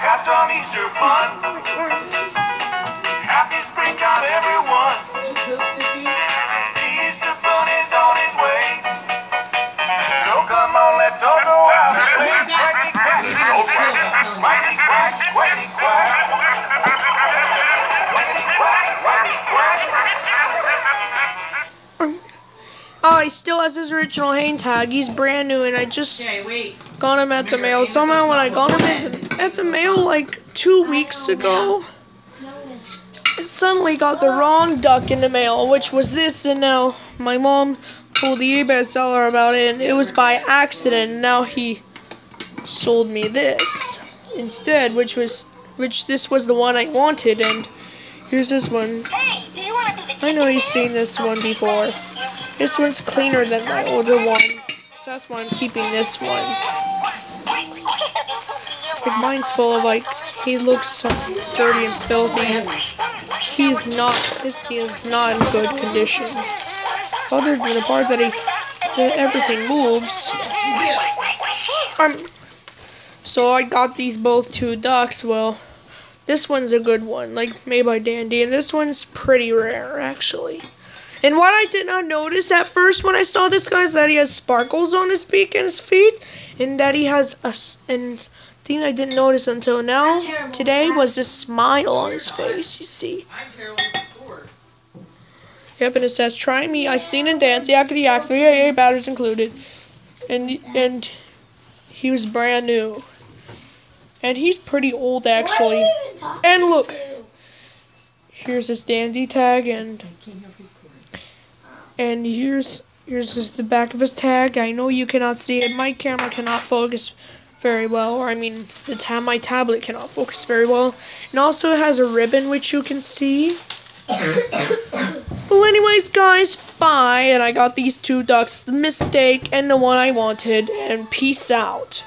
tapped on Easter fun. Happy springtime, everyone. Easter bunny's on his way. So come on, let's all go out and play. Quacky, quacky, oh, quacky, quacky. Quacky, quacky. Oh, he still has his original hang tag. He's brand new, and I just Okay, wait. got him at the mail. Somehow, when I got him at the, at the mail like two weeks ago, I suddenly got the wrong duck in the mail, which was this, and now my mom told the eBay seller about it, and it was by accident. And now he sold me this instead, which was which this was the one I wanted, and here's this one. I know you've seen this one before. This one's cleaner than my older one, so that's why I'm keeping this one. Like mine's full of like, he looks so dirty and filthy. He's not. This is not in good condition. Other than the part that he, that everything moves. Um. So I got these both two ducks. Well, this one's a good one, like made by DanDee, and this one's pretty rare actually. And what I did not notice at first when I saw this guy is that he has sparkles on his beak and his feet, and that he has a and thing I didn't notice until now today was a smile on his face. You see. I'm terrible with the sword. Yep, and it says, "Try me. I sing and dance. Yakety yak. Three AA batters included." And and he was brand new, and he's pretty old actually. And look, here's his DanDee tag, and and here's here's just the back of his tag. I know you cannot see it. My camera cannot focus very well, or I mean, the tab my tablet cannot focus very well. And also it has a ribbon which you can see. Well, anyways, guys, bye. And I got these two ducks, the mistake and the one I wanted. And peace out.